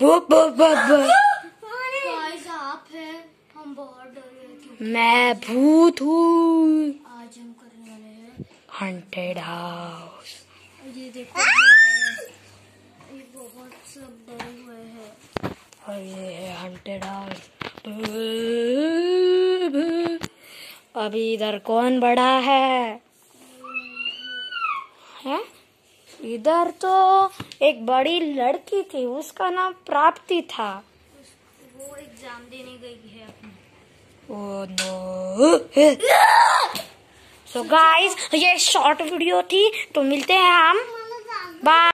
बो बो बो बो आप हम मैं भूत हूँ। आज हम करने वाले हैं हंटेड हाउस ये देखो ये बहुत सब डरे हुए हैं और ये है हंटेड हाउस अभी इधर कौन बड़ा है? हैं? इधर तो एक बड़ी लड़की थी उसका नाम प्राप्ति था। वो एग्ज़ाम देने गई है अपनी। Oh no. सो गाइस ये शॉर्ट वीडियो थी तो मिलते हैं हम। बाय